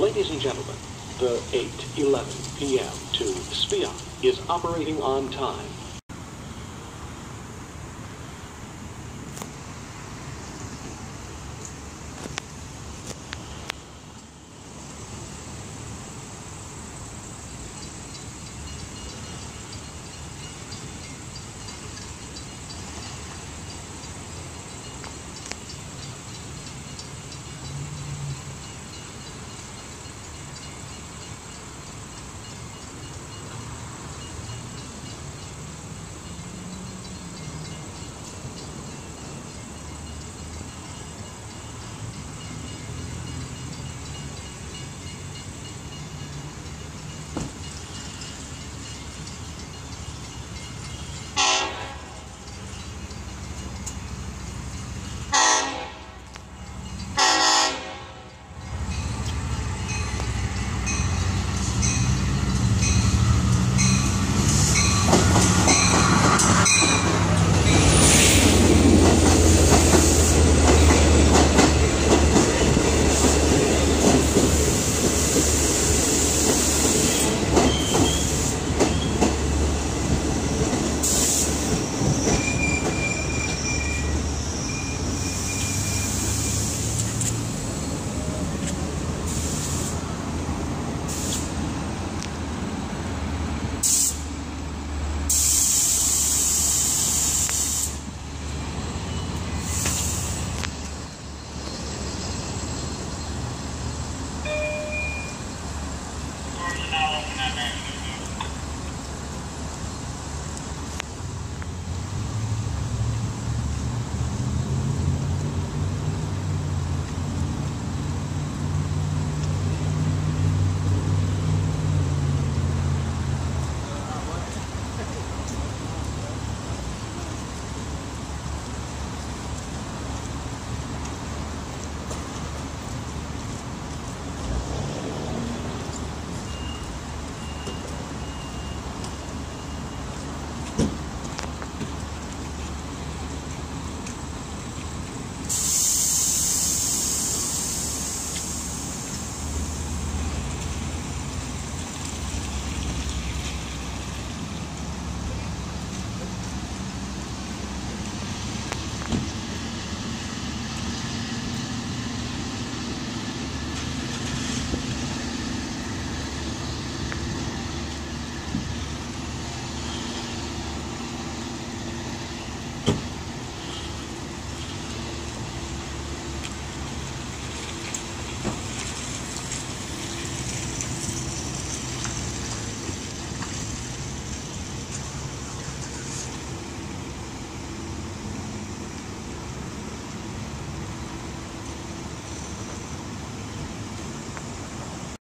Ladies and gentlemen, the 8:11 p.m. to Spion is operating on time.